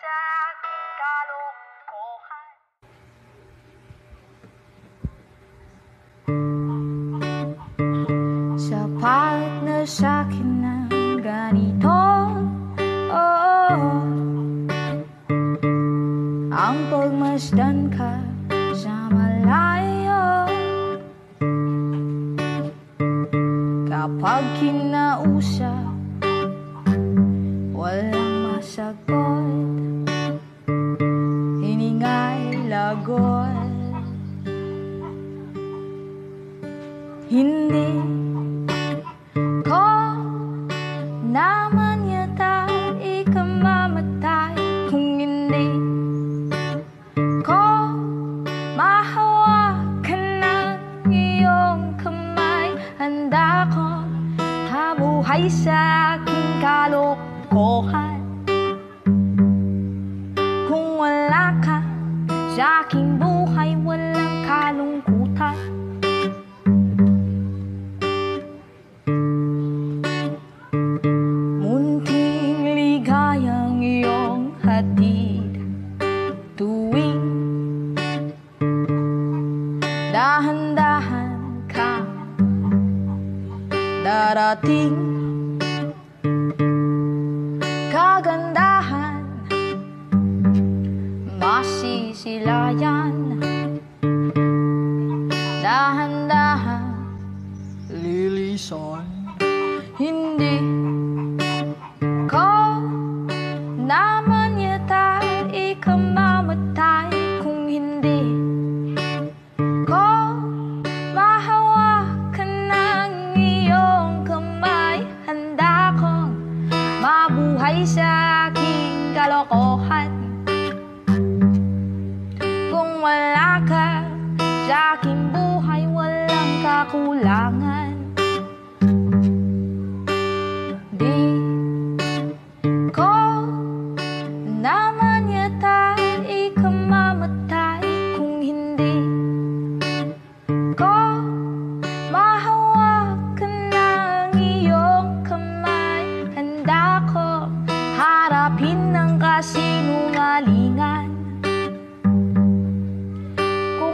sa aking kalokohan Sapat na sa'kin na ganito. Oh, Ang pagmasdan ka sa malayo. Kapag kinausap Walang masagot Hindi ko naman yata ikamamatay kung hindi ko mahawakan ng iyong kamay. Handa ko habuhay sa aking kalokohan. Kung wala ka sa aking Darating. Kagandahan Masisilayan. Dahan-dahan Lilisan Hindi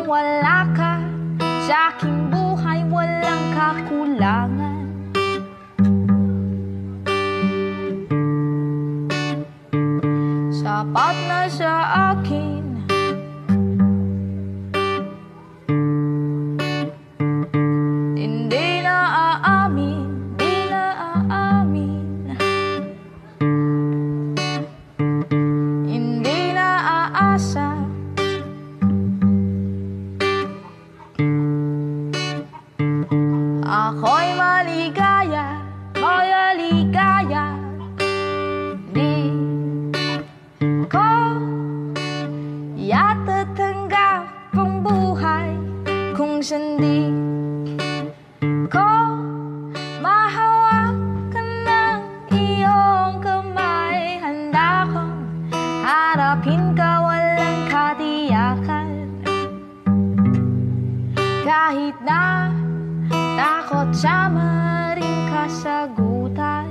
wala ka. Sa aking buhay walang kakulangan. Sapat na sa akin Ako'y maligaya, maligaya Di ko yatatanggap ang buhay Kung siyang di ko mahawakan ng iyong kamay. Handa kong harapin ka walang katiyakan. Kahit na Takot sa maring kasagutan.